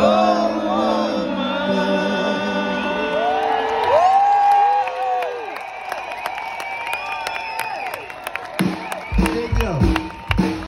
Oh.